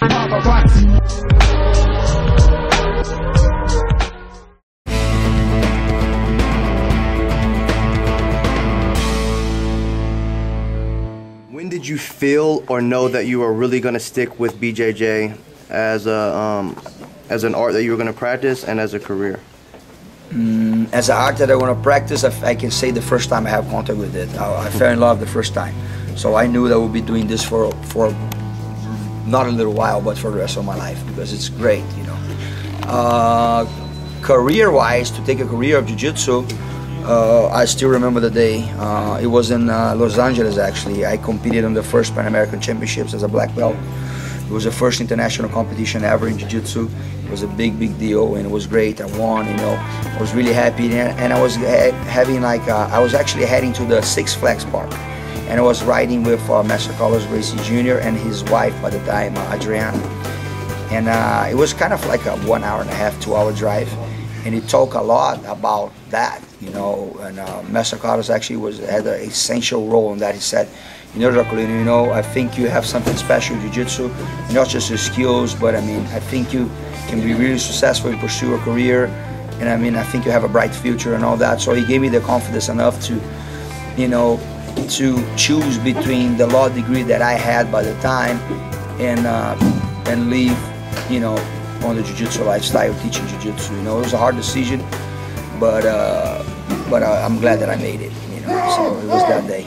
When did you feel or know that you were really going to stick with BJJ as a um, as an art that you were going to practice and as a career? as an art that I want to practice, I, I can say the first time I have contact with it, I, I, fell in love the first time. So I knew that I would be doing this for for not a little while, but for the rest of my life because it's great, you know. Uh, career-wise, to take a career of jiu-jitsu, uh, I still remember the day. Uh, it was in uh, Los Angeles actually. I competed in the first Pan American Championships as a black belt. It was the first international competition ever in Jiu-Jitsu. It was a big, big deal, and it was great. I won, you know. I was really happy, and, I was ha having like uh, I was actually heading to the Six Flags Park, and I was riding with uh, Master Carlos Gracie Jr. and his wife by the time, uh, Adriana. And uh, it was kind of like a one hour and a half, two hour drive, and he talked a lot about that, you know. And uh, Master Carlos actually was had an essential role in that. He said you know, Draculino, you know, I think you have something special in Jiu-Jitsu, not just your skills, but I mean, I think you can be really successful and pursue a career, and I mean, I think you have a bright future and all that. So he gave me the confidence enough to, you know, to choose between the law degree that I had by the time and uh, and leave, you know, on the jiu-jitsu lifestyle, teaching jiu-jitsu. You know, it was a hard decision, but uh, but uh, I'm glad that I made it. You know, so it was that day.